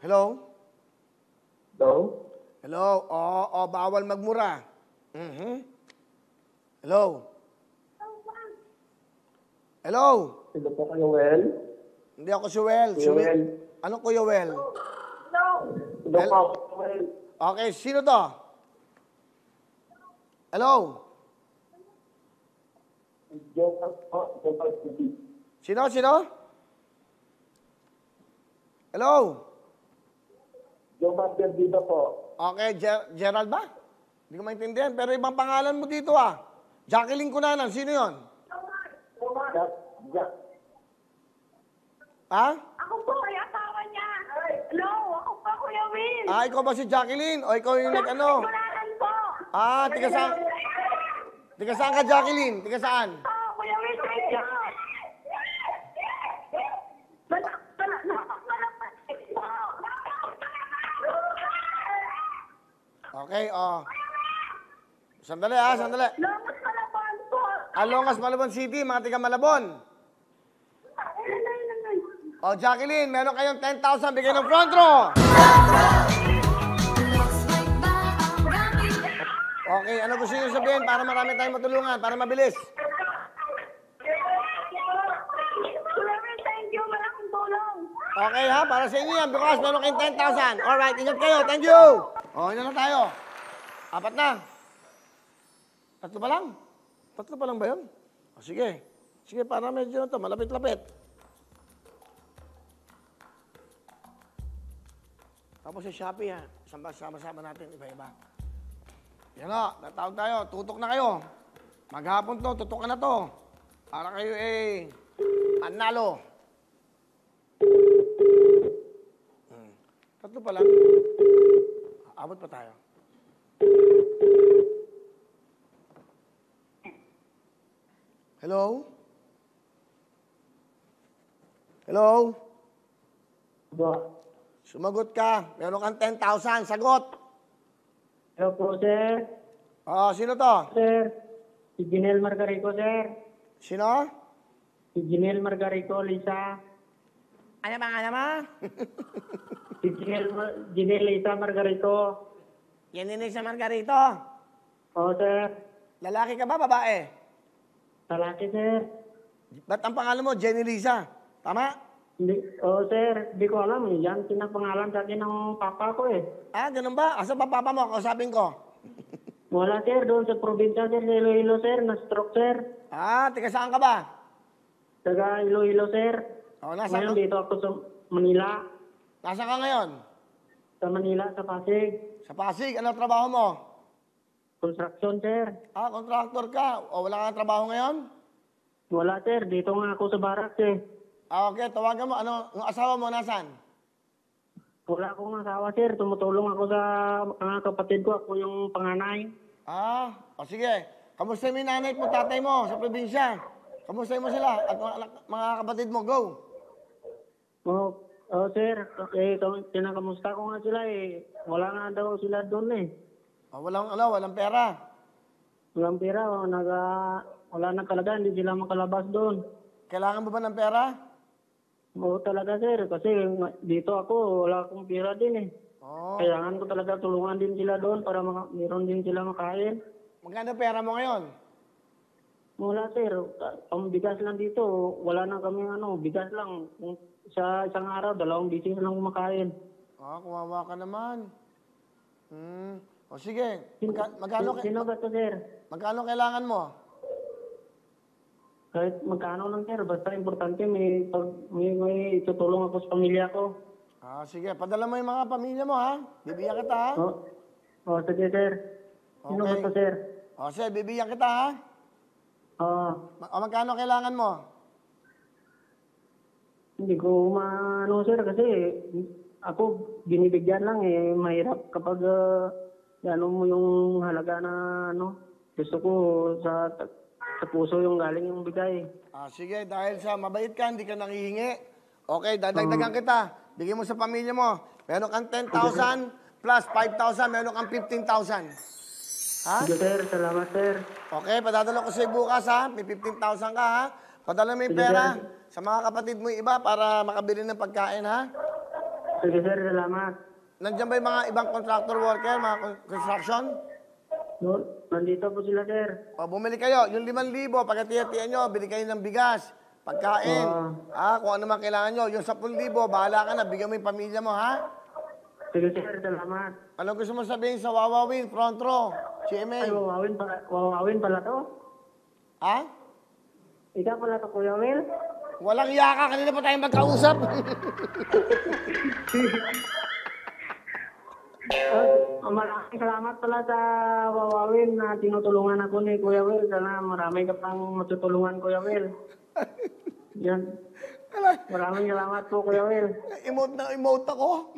Hello? Hello? Hello? Oo, oh, bawal magmura. Mhm. Hello? Hello? Sino po kayo, Well? Hindi ako si Well. Si Kuya Wel- Wel. Ano Kuya Well? Sino Well- po ako, Well? Okay, sino to? Hello? Sino? Sino? Hello? Joker Perdida po. Okay, Ger- Gerald ba? Hindi ko maintindihan. Pero ibang pangalan mo dito ah. Jacqueline Cunanan. Sino yon? Jack, Jack. Ha? Ako po ay asawa niya. Hello, ako po, Kuya Will. Ah, ikaw ba si Jacqueline? O ikaw yung nag-ano? Kunanan po. Ah, tiga saan? Tiga saan ka, Jacqueline? Tiga saan? Okay, oh. Sandali ah, sandali. Lomot Malabon po. Alongas, Malabon City, mga tiga Malabon. Ay, ay, ay, ay. O, Jacqueline, meron kayong 10,000 bigay ng front row. Okay, ano gusto niyo sabihin para marami tayong matulungan, para mabilis? Will, thank you. Malaking tulong. Okay ha, para sa inyo yan, because meron kayong 10,000. Alright, ingat kayo. Thank you. O, yun na tayo. Apat na. Tatlo pa lang? Tatlo pa lang ba yun? O, sige. Sige, para medyo to, malapit-lapit. Tapos sa Shopee ha, sama-sama natin, iba-iba. Yan o, natawag tayo. Tutok na kayo. Maghapon to, tutok na to. Para kayo eh, panalo. Hmm. Tatlo pa lang. Abot pa tayo. Hello? Hello? Ba? Sumagot ka. Meron kang 10,000. Sagot. Hello po, sir. Oh, sino to? Sir. Si Ginel Margarico, sir. Sino? Si Ginel Margarico, Lisa. Ano ba, ano ba? Si Ginel, Ginel Lisa Margarico. Yan sa Margarito. Oo, sir. Lalaki ka ba, babae? Lalaki, sir. Ba't ang pangalan mo, Jenny Lisa? Tama? Hindi, oo, sir. Hindi ko alam. eh. Yan pinapangalan sa akin ng papa ko eh. Ah, ganun ba? Asa pa papa mo? Kausapin ko. Wala, sir. Doon sa probinsya, sir. Sa Iloilo, sir. Na-stroke, sir. Ah, tiga saan ka ba? Taga Iloilo, sir. Oh, nasa, Ngayon dito ako sa Manila. nasa ka ngayon? Sa Manila, sa Pasig. Sa Pasig, ano trabaho mo? Construction, sir. Ah, contractor ka. O wala kang trabaho ngayon? Wala, sir. Dito nga ako sa barracks eh. Ah, okay, tawagan mo. Ano, yung asawa mo, nasan? Wala akong asawa, sir. Tumutulong ako sa mga kapatid ko. Ako yung panganay. Ah, o sige. Kamusta yung nanay mo, tatay mo sa probinsya? Kamusta mo sila at mga, mga kapatid mo? Go! Oh, oh sir. Eh, kam- kinakamusta ko nga sila eh. Wala nga daw sila doon eh. O, walang, ano, walang pera. Walang pera. Oh, naga, wala na talaga. Hindi sila makalabas doon. Kailangan mo ba ng pera? Oo talaga, sir. Kasi dito ako, wala akong pera din eh. Oo. Kailangan ko talaga tulungan din sila doon para maka, meron din sila makain. Magkano pera mo ngayon? Wala, sir. Ang bigas lang dito. Wala na kami ano, bigas lang. Kung Sa isang araw, dalawang bisis lang kumakain. Ah, kumawa ka naman. Hmm. O sige, magka, magkano, sino ba to, sir? magkano kailangan mo? Kahit magkano lang, sir. Basta importante, may, pag, may, may itutulong ako sa pamilya ko. Ah, sige, padala mo yung mga pamilya mo, ha? Bibigyan kita, ha? Oh, oh sige, sir. Sino Okay. ba to, sir? O, sige, bibigyan kita, ha? Ma- O, magkano kailangan mo? Hindi ko maano, sir, kasi ako binibigyan lang eh. Mahirap kapag uh, ano mo yung halaga na ano. Gusto ko sa, sa puso yung galing yung bigay. Ah, sige, dahil sa mabait ka, hindi ka nangihingi. Okay, dadagdagan kita. Bigyan mo sa pamilya mo. Meron kang 10,000 plus 5,000, meron kang 15,000. Ha? Sige, sir. Salamat, sir. Okay, padadala ko sa'yo bukas ha. May 15,000 ka ha. Padala mo yung Sige, pera sir. Sa mga kapatid mo iba para makabili ng pagkain ha. Sige sir, salamat. Nandiyan ba yung mga ibang contractor worker, mga con- construction? No, nandito po sila sir. O, bumili kayo. Yung 5,000, pagkatiyatian nyo, bili kayo ng bigas, pagkain. Ah, kung ano man kailangan nyo. Yung 10,000, bahala ka na. Bigyan mo yung pamilya mo, ha? Sige sir, salamat. Ano gusto mo sabihin sa Wawawin, front row, Ay, GMA? wawawin pala, wawawin pala to. Ha? Ikaw pala to, Kuya Will. Walang yaka. Kanina pa tayo magkausap. Oh, maraming salamat pala sa wawawin na tinutulungan ako ni Kuya Will. Sana marami ka pang matutulungan, Kuya Will. Yan. Maraming salamat po, Kuya Will. emote na emote ako.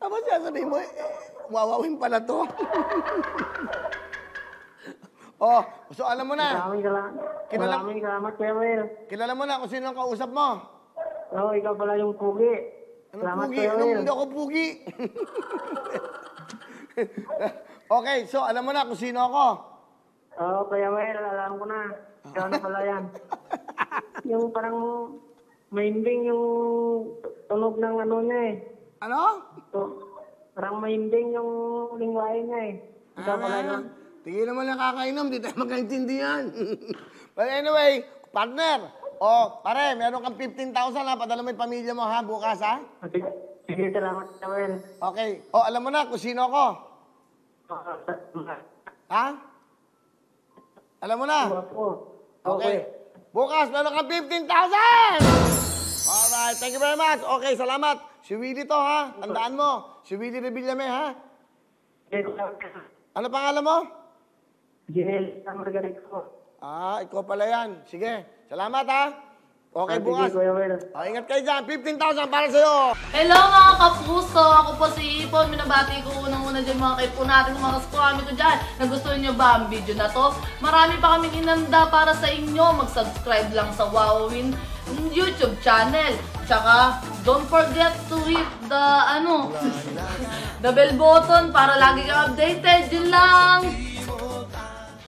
Tapos sasabihin mo, eh, wawawin pala to. Oh, so alam mo na. Maraming salamat. Kilala- Maraming salamat, Will. Kilala mo na kung sino ang kausap mo. Oo, ikaw pala yung pugi. Anong Salamat, pugi? Kuya Anong hindi ako pugi? okay, so alam mo na kung sino ako. Oo, Kuya Will, alam ko na. Ikaw na pala yan. yung parang mahimbing yung tunog ng ano niya eh. Ano? So, parang mahimbing yung lingwahe niya eh. Ikaw pala yun. Tingin naman nakakainom, di tayo magkaintindihan. But anyway, partner, oh, pare, meron kang 15,000 ha, padala mo yung pamilya mo ha, bukas ha? Sige, sige, salamat, Will. Okay, oh, alam mo na kung sino ako. Ha? Alam mo na? Okay. Bukas, meron kang 15,000! Alright, thank you very much. Okay, salamat. Si Willie to, ha? Tandaan mo. Si Willie Revillame, ha? Okay. Ano pangalan mo? Sa Margarito. Ah, ikaw pala yan. Sige, salamat, ha? Okay, Ah, bukas. Sige, Kuya Will. Oh, ingat kayo dyan. 15,000 para sa'yo. Hello mga kapuso! Ako po si Ipon. Minabati ko unang-una dyan mga kaipo natin, mga kaskwami ko dyan. Nagustuhan nyo ba ang video na to? Marami pa kaming inanda para sa inyo. Mag-subscribe lang sa Wowin YouTube channel. Tsaka, don't forget to hit the, ano, the bell button para lagi kang updated. Yun lang!